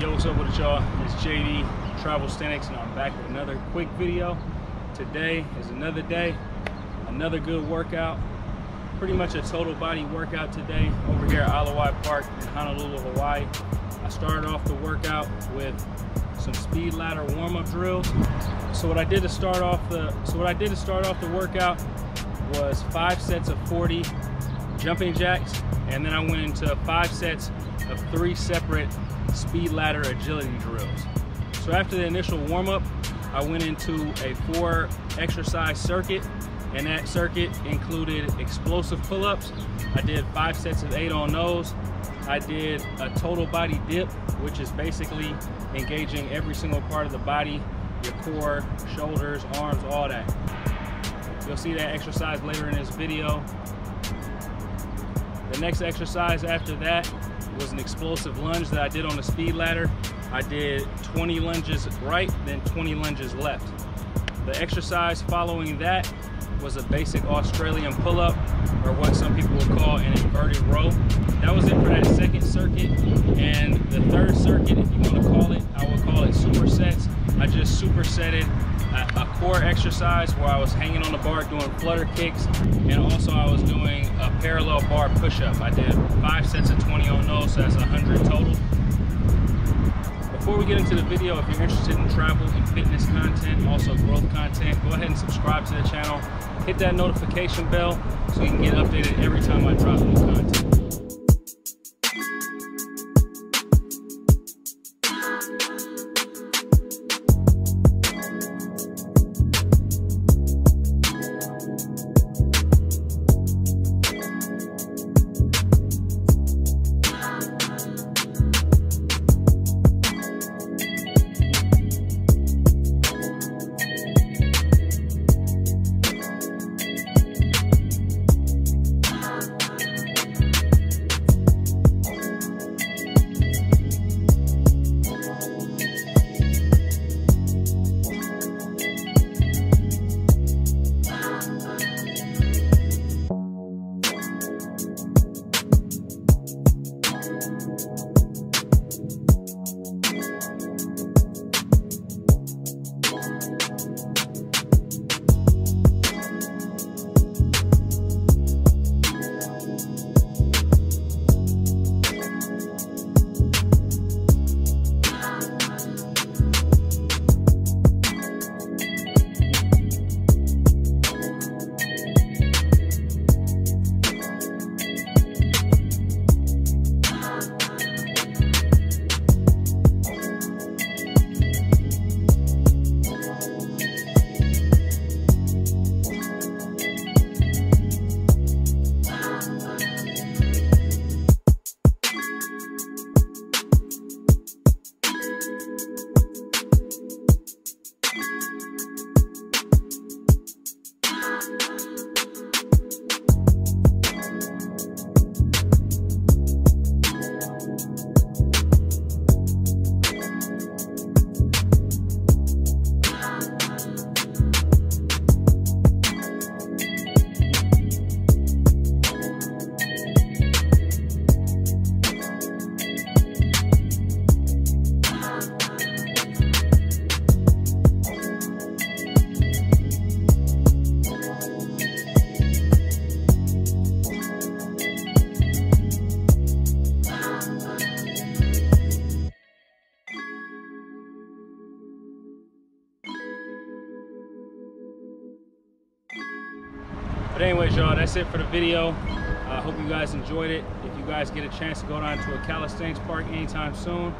Yo, what's up with y'all? It's JD Travelsthenix and I'm back with another quick video. Today is another day, another good workout. Pretty much a total body workout today over here at Ala Wai Park in Honolulu, Hawaii. I started off the workout with some speed ladder warm-up drills. So what I did to start off the so what I did to start off the workout was five sets of 40 jumping jacks and then I went into five sets of three separate speed ladder agility drills. So after the initial warm up, I went into a four exercise circuit and that circuit included explosive pull-ups. I did five sets of eight on those. I did a total body dip, which is basically engaging every single part of the body, your core, shoulders, arms, all that. You'll see that exercise later in this video. The next exercise after that was an explosive lunge that I did on the speed ladder. I did 20 lunges right, then 20 lunges left. The exercise following that was a basic Australian pull-up, or what some people would call an inverted row. That was it for that second circuit. And the third circuit, if you want to call it, I would call it supersets. I just supersetted a, a core exercise where I was hanging on the bar doing flutter kicks, and also I was doing a parallel bar push-up. I did five sets of 20 on those, so that's 100 total. Before we get into the video, if you're interested in travel and fitness content, also growth content, go ahead and subscribe to the channel. Hit that notification bell so you can get updated every time I drop new content. But anyways, y'all, that's it for the video. I uh, hope you guys enjoyed it. If you guys get a chance to go down to a calisthenics park anytime soon,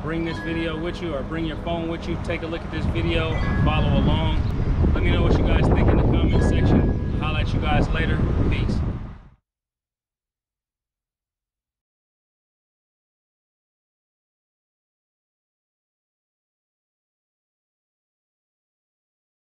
bring this video with you or bring your phone with you. Take a look at this video and follow along. Let me know what you guys think in the comment section. I'll holler at you guys later. Peace.